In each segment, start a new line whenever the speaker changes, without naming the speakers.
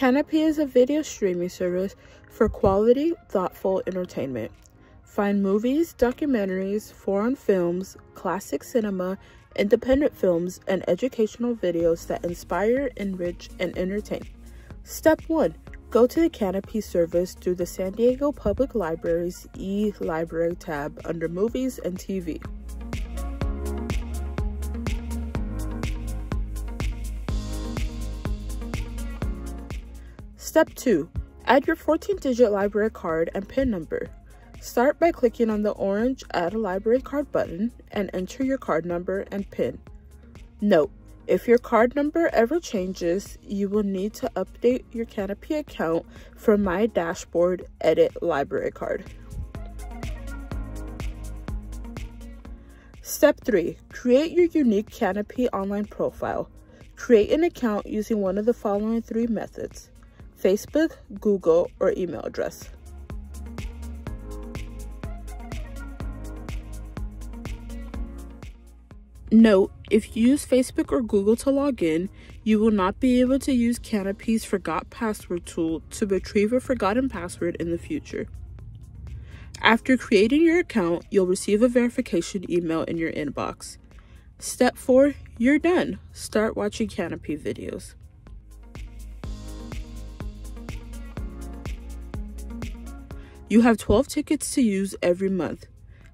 Kanopy is a video streaming service for quality, thoughtful entertainment. Find movies, documentaries, foreign films, classic cinema, independent films, and educational videos that inspire, enrich, and entertain. Step 1. Go to the Kanopy service through the San Diego Public Library's e-Library tab under Movies and TV. Step 2. Add your 14-digit library card and PIN number. Start by clicking on the orange Add a Library Card button and enter your card number and PIN. Note, if your card number ever changes, you will need to update your Kanopy account from My Dashboard Edit Library Card. Step 3. Create your unique Kanopy online profile. Create an account using one of the following three methods. Facebook, Google, or email address. Note, if you use Facebook or Google to log in, you will not be able to use Kanopy's Forgot Password tool to retrieve a forgotten password in the future. After creating your account, you'll receive a verification email in your inbox. Step 4, you're done. Start watching Kanopy videos. You have 12 tickets to use every month.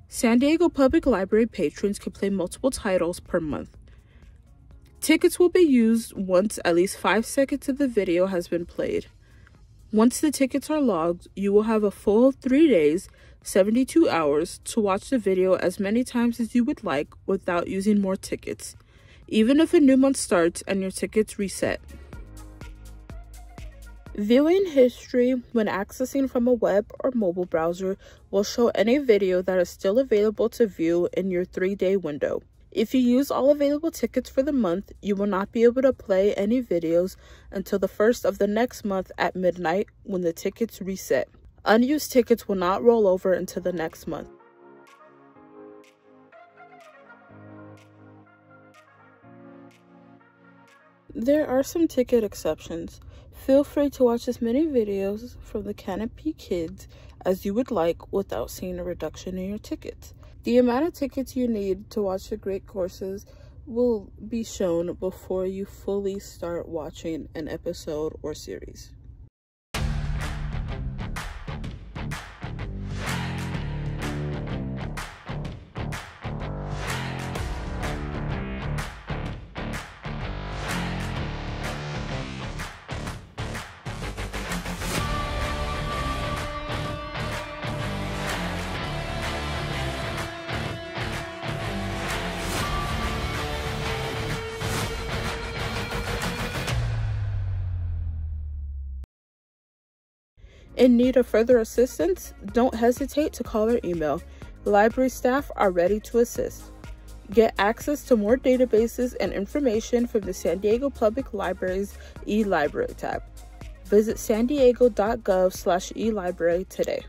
San Diego Public Library patrons can play multiple titles per month. Tickets will be used once at least 5 seconds of the video has been played. Once the tickets are logged, you will have a full 3 days, 72 hours, to watch the video as many times as you would like without using more tickets, even if a new month starts and your tickets reset. Viewing history when accessing from a web or mobile browser will show any video that is still available to view in your three-day window. If you use all available tickets for the month, you will not be able to play any videos until the first of the next month at midnight when the tickets reset. Unused tickets will not roll over until the next month. There are some ticket exceptions. Feel free to watch as many videos from the Kanopy Kids as you would like without seeing a reduction in your tickets. The amount of tickets you need to watch the great courses will be shown before you fully start watching an episode or series. In need of further assistance, don't hesitate to call or email. Library staff are ready to assist. Get access to more databases and information from the San Diego Public Library's e-Library tab. Visit san diego.gov slash e-library today.